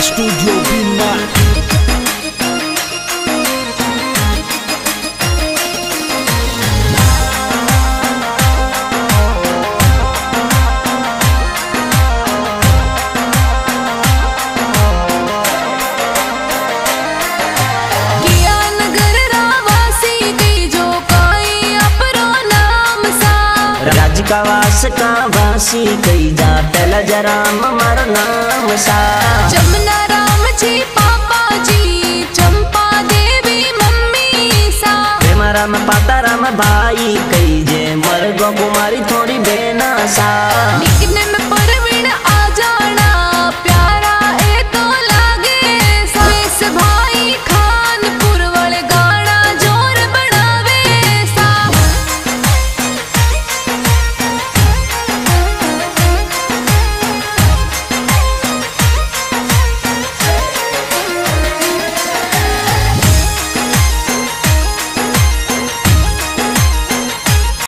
Studio Bina. किया नगर रावासी की जो कोई अपरो नाम सा। राज का वास का वासी कई जा पहला जराम मारो नाम सा। राम पाता राम भाई कई जे